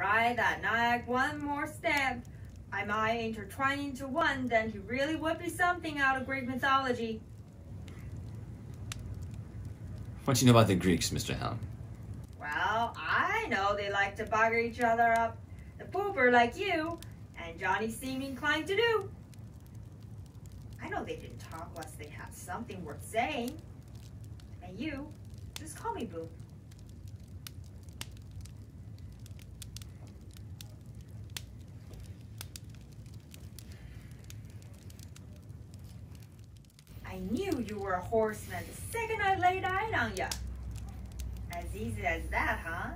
ride that nag one more step, I might intertwine into one, then he really would be something out of Greek mythology. What do you know about the Greeks, Mr. Helm? Well, I know they like to bugger each other up. The pooper like you, and Johnny seemed inclined to do. I know they didn't talk unless they had something worth saying. And you, just call me Boo. I knew you were a horseman the second I laid eyes on you. As easy as that, huh?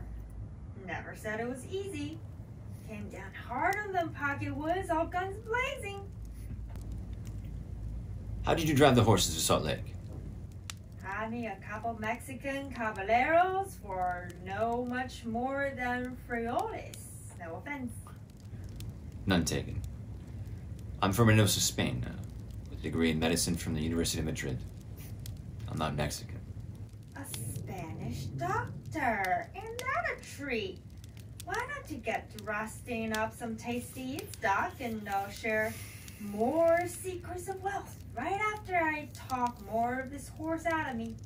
Never said it was easy. Came down hard on them pocket woods, all guns blazing. How did you drive the horses to Salt Lake? Had me a couple Mexican caballeros for no much more than frijoles. No offense. None taken. I'm from Reinosa, Spain, uh, with a degree in medicine from the University of Madrid. I'm not Mexican. A Spanish doctor. Ain't that a treat? Why don't you get to rusting up some tasty Doc, and I'll share more secrets of wealth right after I talk more of this horse out of me.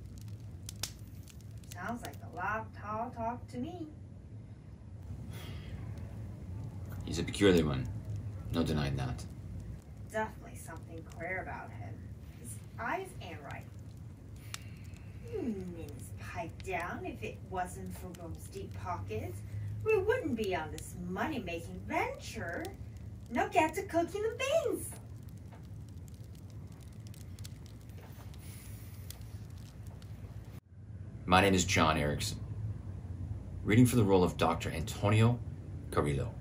Sounds like a lot of tall talk to me. He's a peculiar one. No denying that. Definitely something queer about him. His eyes ain't right. Min's pipe down if it wasn't for Rome's deep pockets. We wouldn't be on this money making venture. No get to cooking the beans. My name is John Erickson. Reading for the role of Dr. Antonio Carrillo.